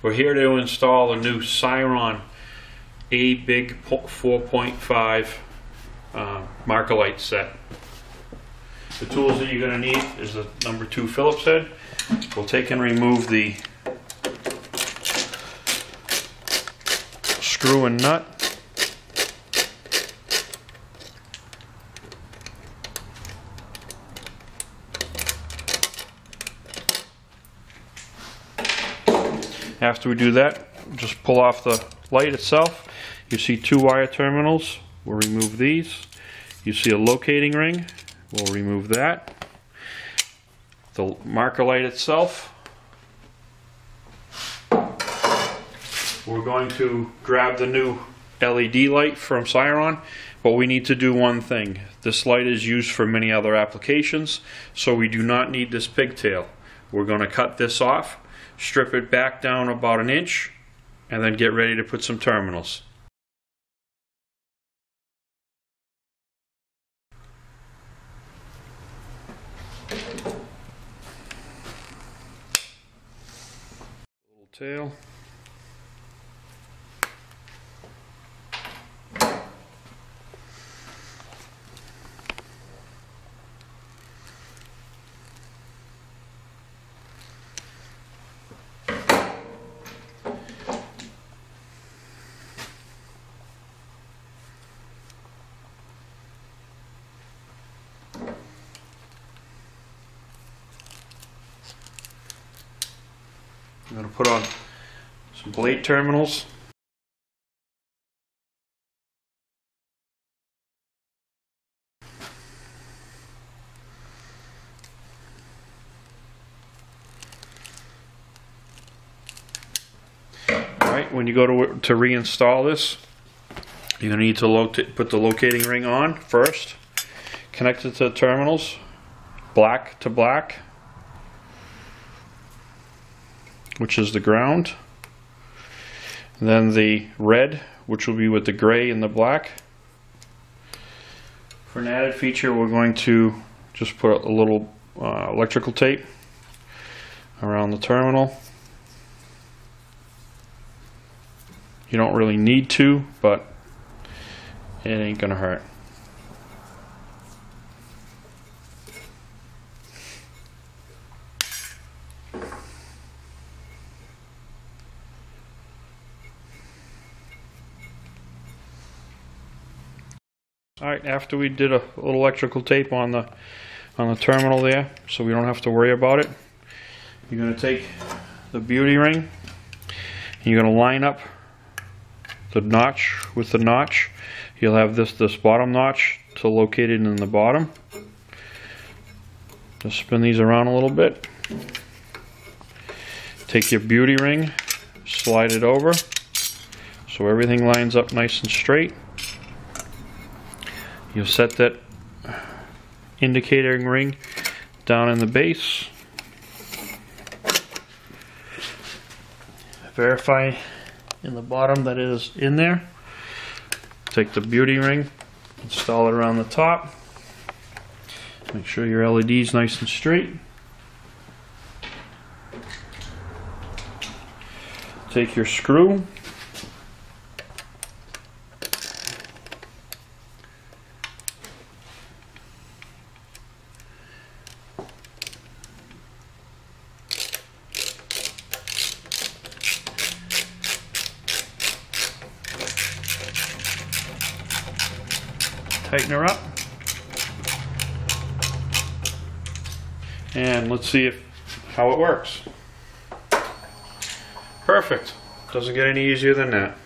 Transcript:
We're here to install a new Cyron A Big 4.5 uh, set. The tools that you're gonna need is the number two Phillips head. We'll take and remove the screw and nut. After we do that, just pull off the light itself. You see two wire terminals. We'll remove these. You see a locating ring. We'll remove that. The marker light itself. We're going to grab the new LED light from Cyron, but we need to do one thing. This light is used for many other applications, so we do not need this pigtail. We're going to cut this off, strip it back down about an inch, and then get ready to put some terminals. Little tail. I'm going to put on some blade terminals. Alright, when you go to, to reinstall this, you're going to need to put the locating ring on first, connect it to the terminals, black to black, which is the ground. Then the red, which will be with the gray and the black. For an added feature, we're going to just put a little uh, electrical tape around the terminal. You don't really need to, but it ain't gonna hurt. All right, after we did a little electrical tape on the on the terminal there, so we don't have to worry about it, you're gonna take the beauty ring, and you're gonna line up the notch with the notch. You'll have this this bottom notch to locate it in the bottom. Just spin these around a little bit. Take your beauty ring, slide it over, so everything lines up nice and straight. You'll set that indicating ring down in the base. Verify in the bottom that it is in there. Take the beauty ring, install it around the top. Make sure your LED is nice and straight. Take your screw, tighten her up. And let's see if how it works. Perfect. Doesn't get any easier than that.